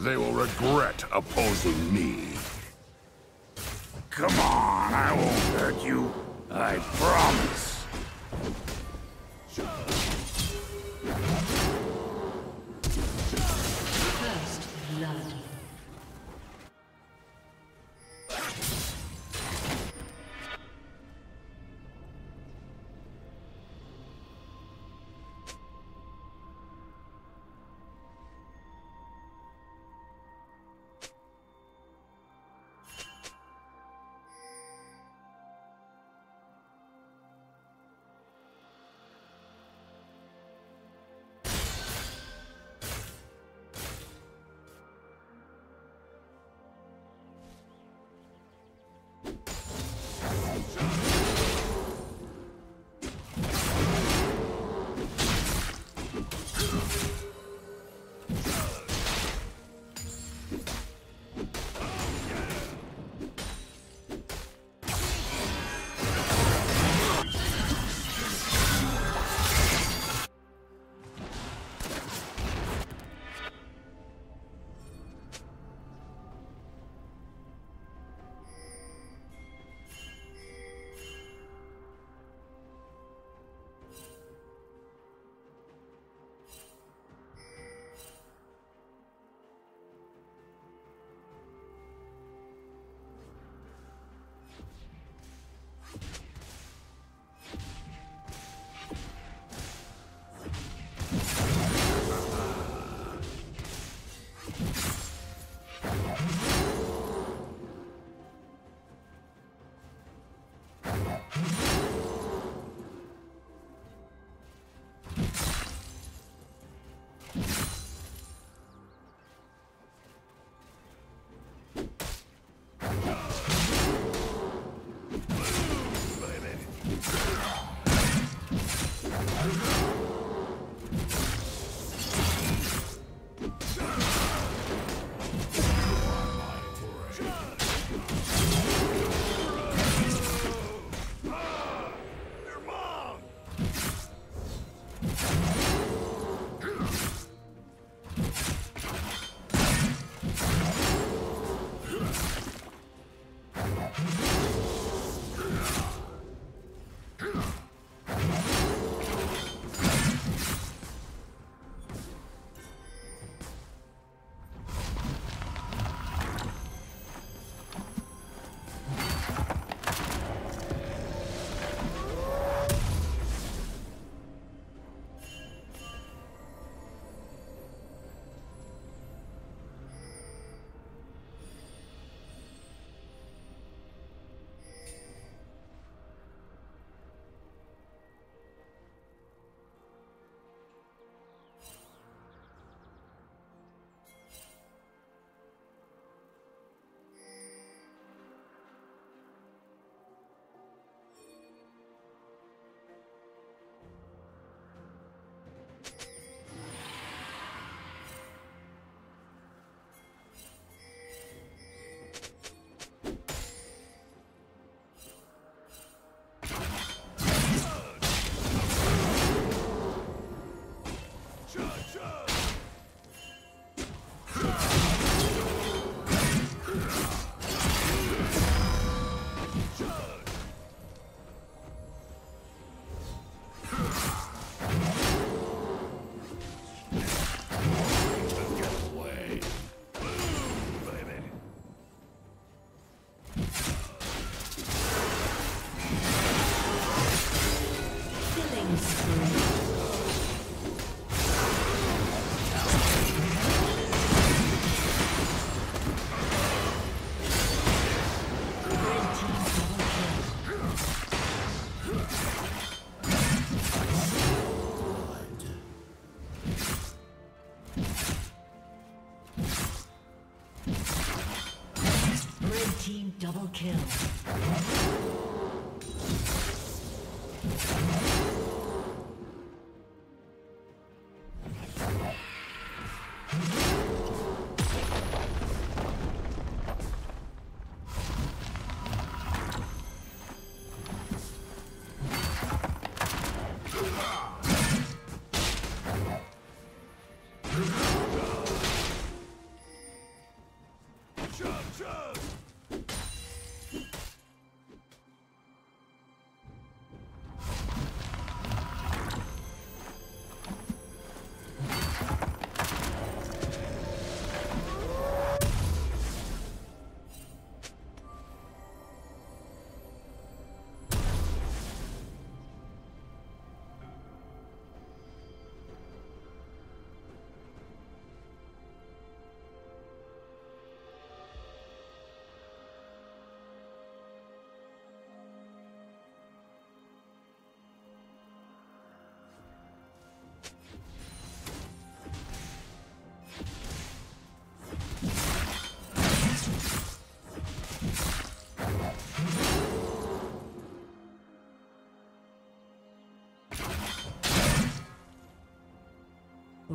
They will regret opposing me. Come on, I won't hurt you. I promise. Killing spree.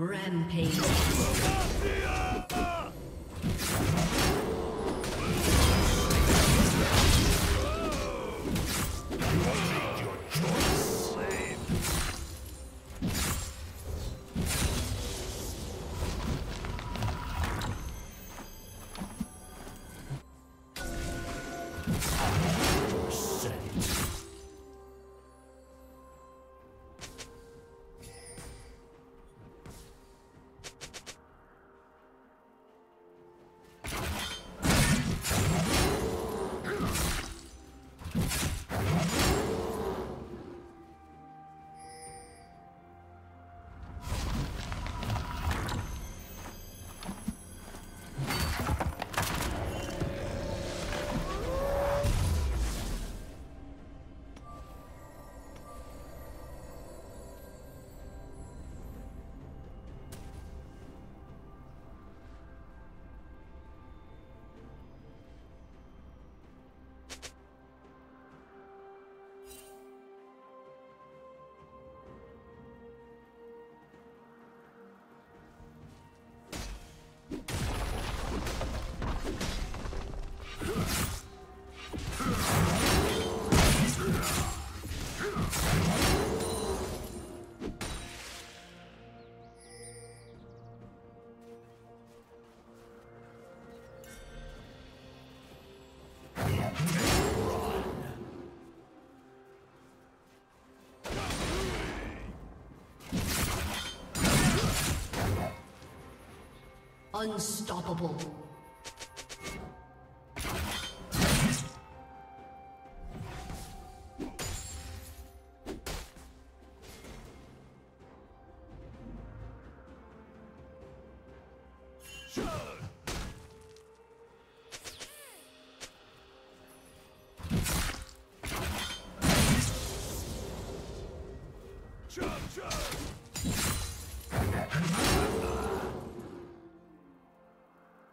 Rampage. Unstoppable.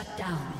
Shut down.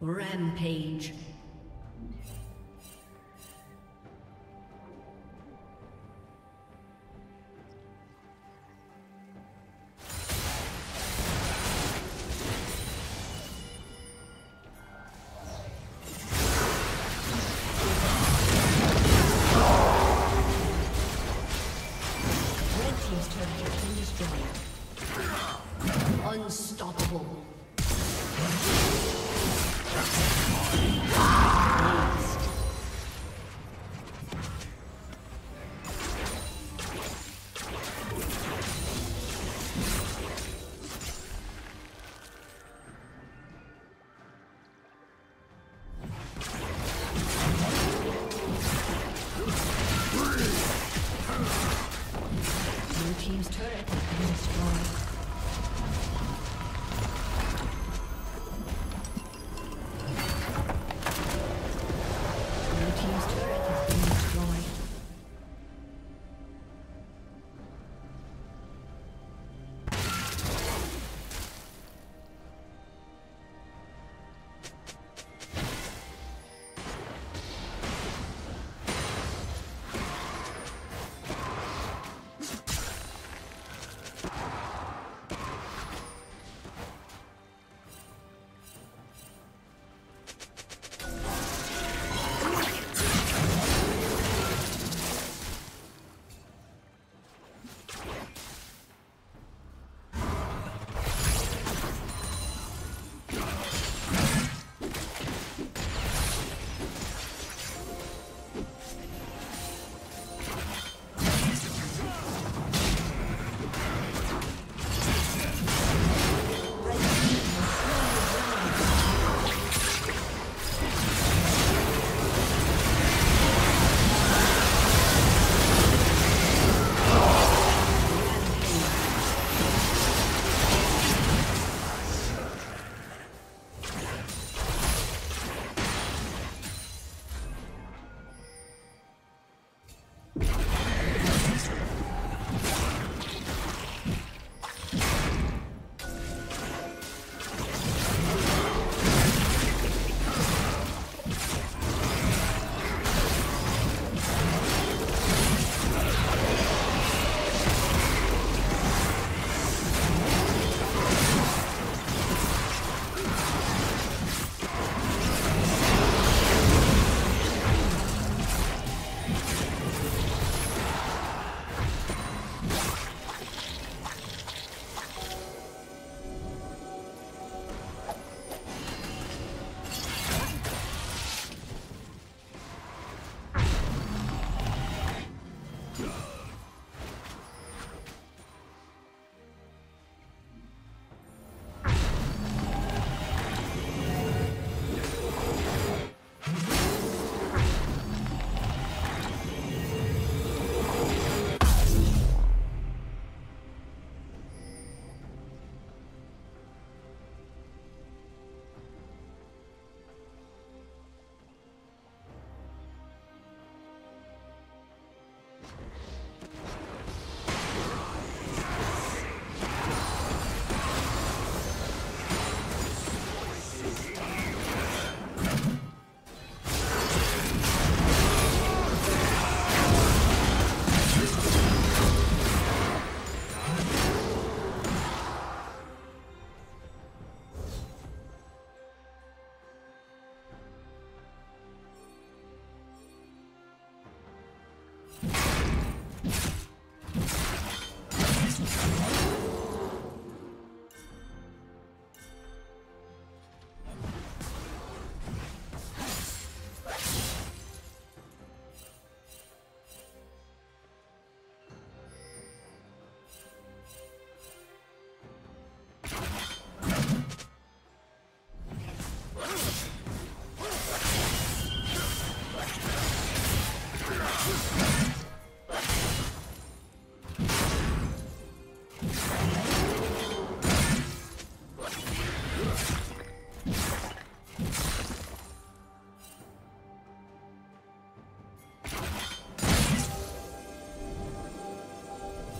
Rampage.